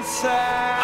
Deep